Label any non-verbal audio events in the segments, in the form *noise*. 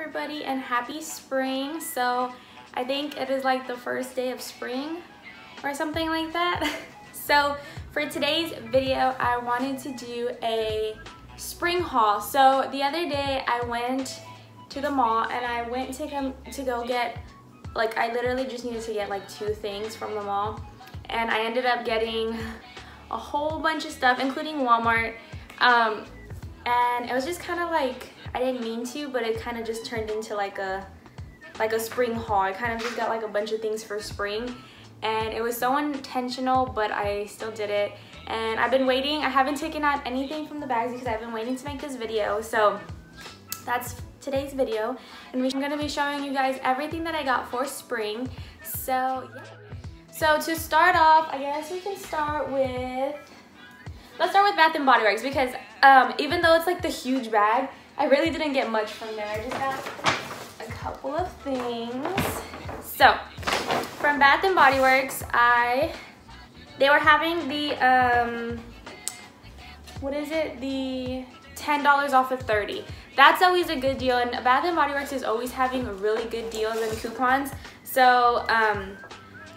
everybody and happy spring. So I think it is like the first day of spring or something like that. *laughs* so for today's video, I wanted to do a spring haul. So the other day I went to the mall and I went to come to go get like I literally just needed to get like two things from the mall and I ended up getting a whole bunch of stuff including Walmart um, and it was just kind of like I didn't mean to but it kind of just turned into like a like a spring haul. I kind of just got like a bunch of things for spring. And it was so intentional but I still did it. And I've been waiting. I haven't taken out anything from the bags because I've been waiting to make this video. So that's today's video. And I'm gonna be showing you guys everything that I got for spring. So yeah. So to start off I guess we can start with let's start with Bath and Body Works because um, even though it's like the huge bag I really didn't get much from there. I just got a couple of things. So from Bath and Body Works I they were having the um what is it? The $10 off of 30 that's always a good deal and Bath & Body Works is always having really good deals and coupons. So um,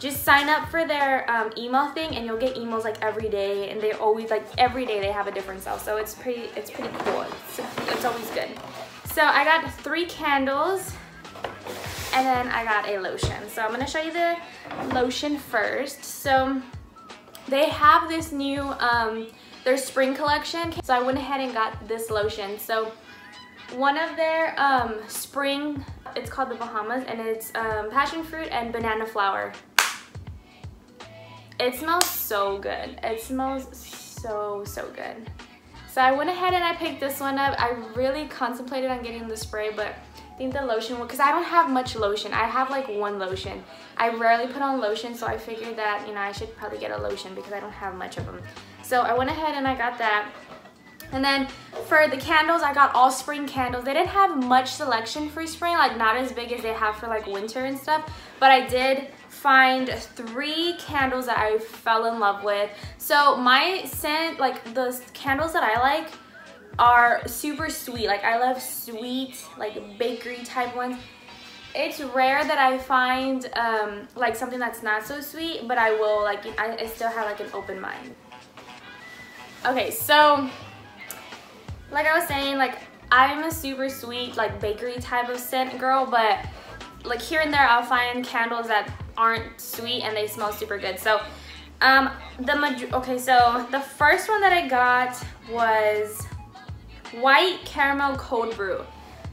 just sign up for their um, email thing and you'll get emails like every day and they always like every day they have a different sale so it's pretty it's pretty cool. It's, it's always good. So I got three candles and then I got a lotion. So I'm gonna show you the lotion first. So they have this new um, their spring collection. So I went ahead and got this lotion. So one of their um, spring, it's called the Bahamas, and it's um, passion fruit and banana flower. It smells so good. It smells so, so good. So I went ahead and I picked this one up. I really contemplated on getting the spray, but I think the lotion, because I don't have much lotion. I have like one lotion. I rarely put on lotion, so I figured that, you know, I should probably get a lotion because I don't have much of them. So I went ahead and I got that. And then for the candles, I got all spring candles. They didn't have much selection for spring, like not as big as they have for like winter and stuff. But I did find three candles that I fell in love with. So my scent, like the candles that I like are super sweet. Like I love sweet, like bakery type ones. It's rare that I find um, like something that's not so sweet, but I will like, I, I still have like an open mind. Okay, so like I was saying, like I'm a super sweet, like bakery type of scent girl, but like here and there I'll find candles that aren't sweet and they smell super good. So um, the okay, so the first one that I got was white caramel cold brew.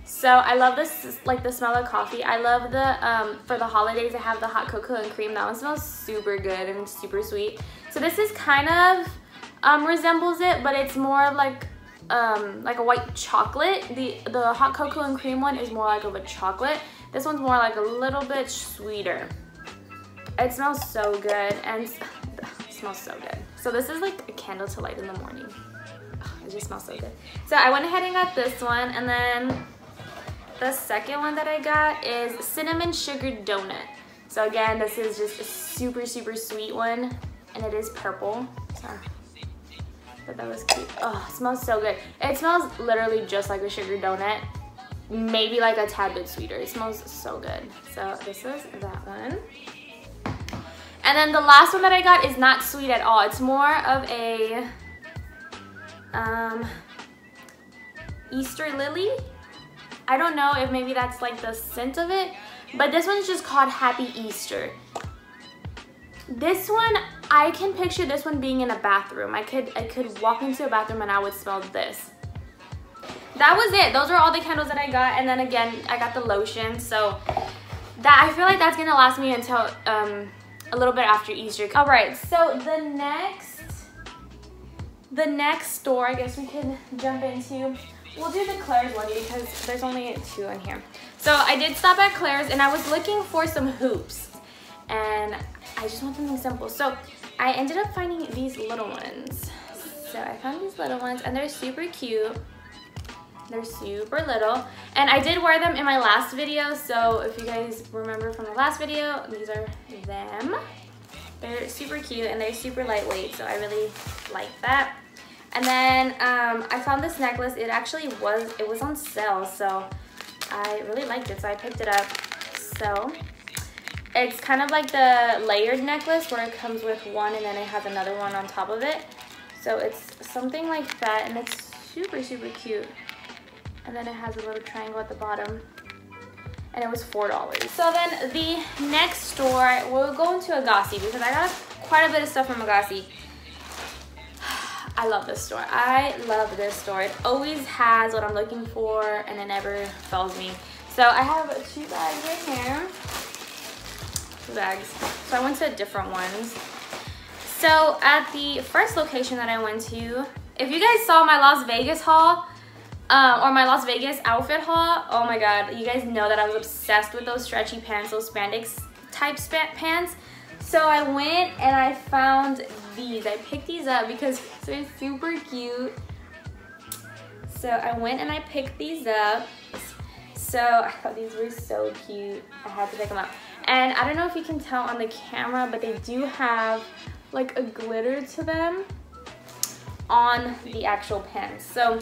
So I love this, like the smell of coffee. I love the, um, for the holidays, I have the hot cocoa and cream. That one smells super good and super sweet. So this is kind of um, resembles it, but it's more like um, like a white chocolate. The, the hot cocoa and cream one is more like of a chocolate. This one's more like a little bit sweeter. It smells so good and *sighs* smells so good. So this is like a candle to light in the morning. *sighs* it just smells so good. So I went ahead and got this one and then the second one that I got is cinnamon sugar donut. So again, this is just a super, super sweet one and it is purple. So but that was cute. Oh, smells so good. It smells literally just like a sugar donut. Maybe like a tad bit sweeter. It smells so good. So this is that one. And then the last one that I got is not sweet at all. It's more of a um, Easter lily. I don't know if maybe that's like the scent of it, but this one's just called Happy Easter. This one, I can picture this one being in a bathroom. I could, I could walk into a bathroom and I would smell this. That was it. Those are all the candles that I got. And then again, I got the lotion. So that I feel like that's gonna last me until um, a little bit after Easter. All right, so the next, the next store I guess we can jump into We'll do the Claire's one because there's only two in here. So I did stop at Claire's and I was looking for some hoops and I just want something simple. So I ended up finding these little ones. So I found these little ones and they're super cute. They're super little. And I did wear them in my last video. So if you guys remember from the last video, these are them. They're super cute and they're super lightweight. So I really like that. And then um, I found this necklace. It actually was, it was on sale. So I really liked it, so I picked it up. So it's kind of like the layered necklace where it comes with one and then it has another one on top of it. So it's something like that and it's super, super cute. And then it has a little triangle at the bottom and it was $4. So then the next store, we'll go into Agaci because I got quite a bit of stuff from Agaci. *sighs* I love this store. I love this store. It always has what I'm looking for and it never fails me. So I have two bags right here. Two bags. So I went to different ones. So at the first location that I went to, if you guys saw my Las Vegas haul, um, or my Las Vegas outfit haul, oh my god, you guys know that I was obsessed with those stretchy pants, those spandex type pants. So I went and I found these. I picked these up because they're super cute. So I went and I picked these up. So I thought these were so cute. I had to pick them up. And I don't know if you can tell on the camera, but they do have like a glitter to them on the actual pants. So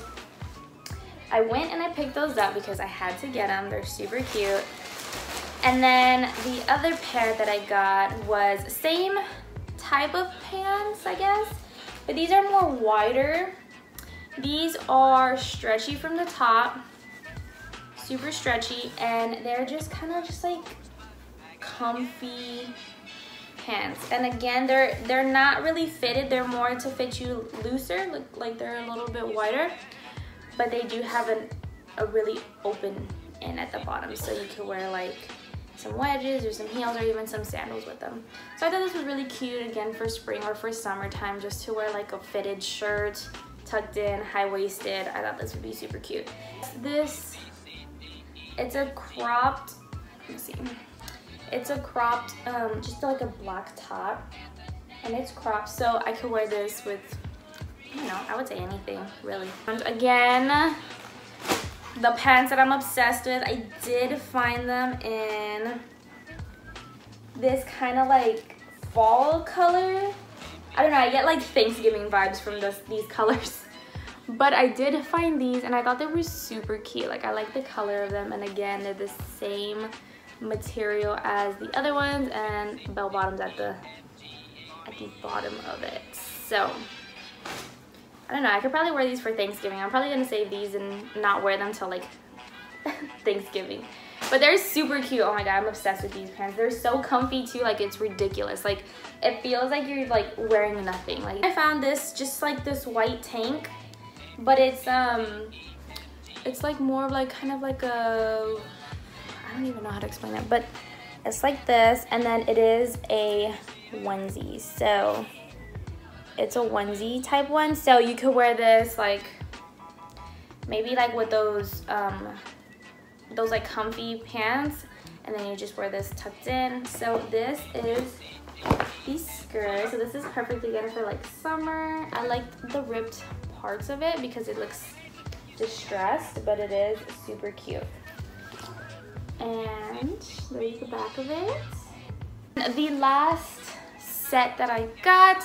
I went and I picked those up because I had to get them. They're super cute. And then the other pair that I got was same type of pants, I guess, but these are more wider. These are stretchy from the top, super stretchy, and they're just kind of just like comfy pants. And again, they're they're not really fitted. They're more to fit you looser, look like they're a little bit wider, but they do have an, a really open in at the bottom, so you can wear like some wedges or some heels or even some sandals with them. So I thought this was really cute again for spring or for summertime just to wear like a fitted shirt tucked in, high-waisted. I thought this would be super cute. This, it's a cropped, let me see. It's a cropped, um, just like a black top and it's cropped so I could wear this with, you know, I would say anything really. And again, the pants that I'm obsessed with, I did find them in this kind of like fall color. I don't know, I get like Thanksgiving vibes from this, these colors. *laughs* But I did find these and I thought they were super cute. Like I like the color of them and again, they're the same material as the other ones and bell bottoms at the at the bottom of it. So I don't know, I could probably wear these for Thanksgiving. I'm probably gonna save these and not wear them till like *laughs* Thanksgiving. But they're super cute. Oh my god, I'm obsessed with these pants. They're so comfy too, like it's ridiculous. Like it feels like you're like wearing nothing. Like I found this just like this white tank, but it's um it's like more of like kind of like a I don't even know how to explain it, but it's like this and then it is a onesie. So it's a onesie type one. So you could wear this like maybe like with those um, those like comfy pants and then you just wear this tucked in. So this is the skirt. So this is perfectly good for like summer. I like the ripped parts of it because it looks distressed, but it is super cute. And there's the back of it. The last set that I got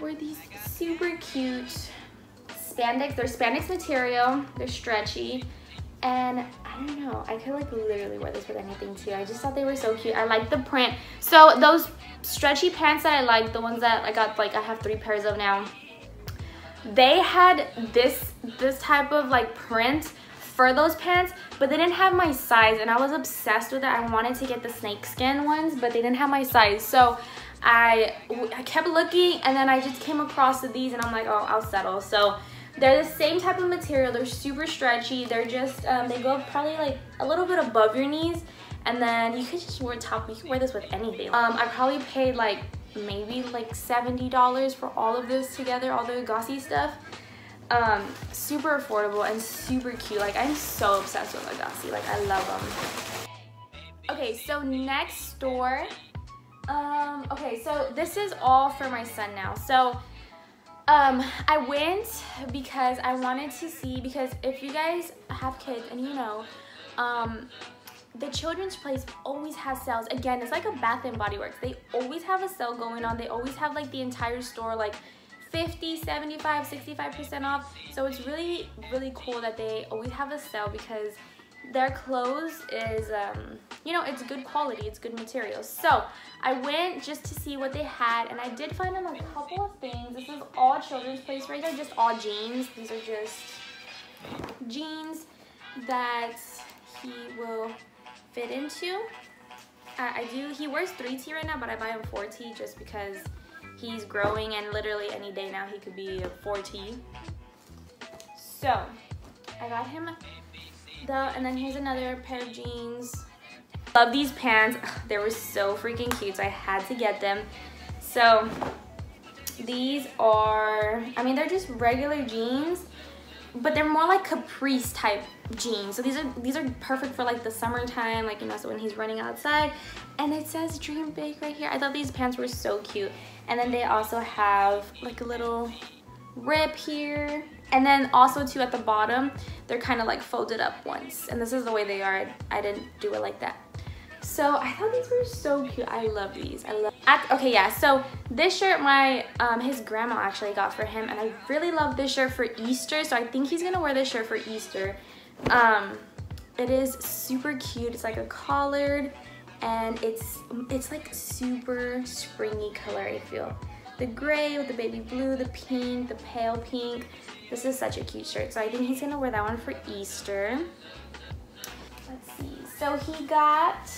were these super cute spandex. They're spandex material. They're stretchy. And I don't know, I could like literally wear this with anything too. I just thought they were so cute. I like the print. So those stretchy pants that I like, the ones that I got like I have three pairs of now, they had this this type of like print for those pants, but they didn't have my size and I was obsessed with it. I wanted to get the snakeskin ones, but they didn't have my size. So I, I kept looking and then I just came across these and I'm like, oh, I'll settle. So they're the same type of material. They're super stretchy. They're just, um, they go probably like a little bit above your knees. And then you could just wear top, you could wear this with anything. Um, I probably paid like maybe like $70 for all of this together, all the Agaci stuff. Um, super affordable and super cute. Like I'm so obsessed with Agaci. Like I love them. Okay, so next store um, okay, so this is all for my son now. So, um, I went because I wanted to see, because if you guys have kids and you know, um, the children's place always has sales. Again, it's like a Bath and Body Works. They always have a sale going on. They always have like the entire store like 50, 75, 65% off. So it's really, really cool that they always have a sale because their clothes is, um, you know, it's good quality, it's good material. So I went just to see what they had and I did find them a couple of things. This is all children's place right here, just all jeans. These are just jeans that he will fit into. I, I do, he wears 3T right now, but I buy him 4T just because he's growing and literally any day now he could be a 4T. So, I got him and then here's another pair of jeans. Love these pants. They were so freaking cute, so I had to get them. So, these are, I mean, they're just regular jeans, but they're more like caprice type jeans. So these are these are perfect for like the summertime, like you know, so when he's running outside. And it says dream big right here. I thought these pants were so cute. And then they also have like a little rip here. And then also too at the bottom, they're kind of like folded up once. And this is the way they are. I didn't do it like that. So I thought these were so cute. I love these. I love. Okay, yeah. So this shirt, my um, his grandma actually got for him, and I really love this shirt for Easter. So I think he's gonna wear this shirt for Easter. Um, it is super cute. It's like a collared, and it's it's like super springy color. I feel the gray with the baby blue, the pink, the pale pink. This is such a cute shirt. So I think he's gonna wear that one for Easter. Let's see. So he got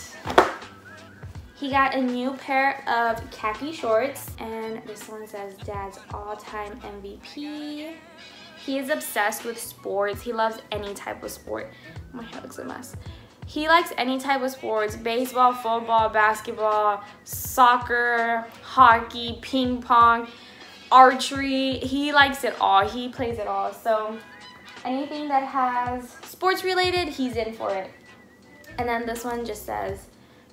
he got a new pair of khaki shorts and this one says dad's all-time MVP. He is obsessed with sports. He loves any type of sport. My hair looks a mess. He likes any type of sports, baseball, football, basketball, soccer, hockey, ping pong, archery. He likes it all. He plays it all. So anything that has sports related, he's in for it. And then this one just says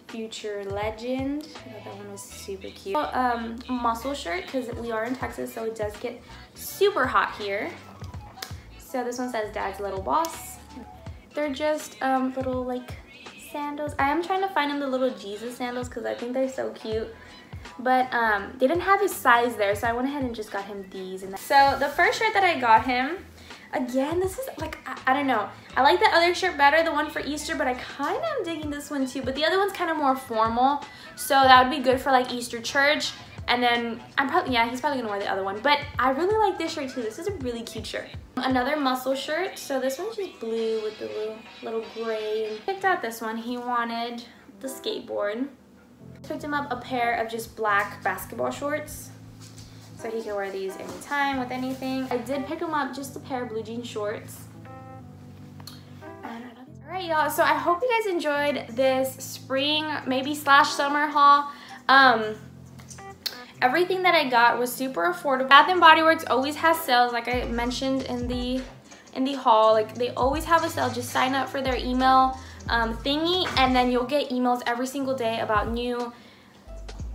future legend. that one was super cute. Um, muscle shirt because we are in Texas, so it does get super hot here. So this one says Dad's Little Boss. They're just um, little like sandals. I am trying to find him the little Jesus sandals because I think they're so cute. But um, they didn't have his size there, so I went ahead and just got him these. And so the first shirt that I got him Again, this is like, I, I, don't know. I like the other shirt better, the one for Easter, but I kind of am digging this one too. But the other one's kind of more formal. So that would be good for like Easter church. And then I'm probably, yeah, he's probably gonna wear the other one. But I really like this shirt too. This is a really cute shirt. Another muscle shirt. So this one's just blue with the little, little gray. Picked out this one. He wanted the skateboard. Picked him up a pair of just black basketball shorts so he can wear these anytime with anything. I did pick him up just a pair of blue jean shorts. Alright y'all, so I hope you guys enjoyed this spring, maybe slash summer haul. Um, everything that I got was super affordable. Bath & Body Works always has sales, like I mentioned in the in the haul. Like they always have a sale. Just sign up for their email um, thingy, and then you'll get emails every single day about new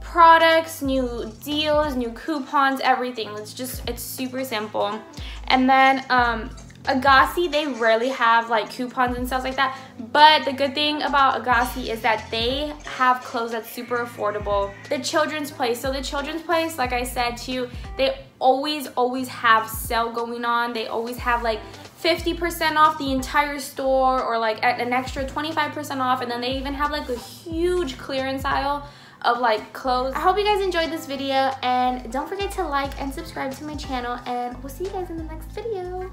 products, new deals, new coupons, everything. It's just, it's super simple. And then um, Agaci, they rarely have like coupons and stuff like that. But the good thing about Agaci is that they have clothes that's super affordable. The Children's Place, so the Children's Place, like I said to you, they always, always have sale going on. They always have like 50% off the entire store or like an extra 25% off. And then they even have like a huge clearance aisle of like clothes. I hope you guys enjoyed this video and don't forget to like and subscribe to my channel and we'll see you guys in the next video.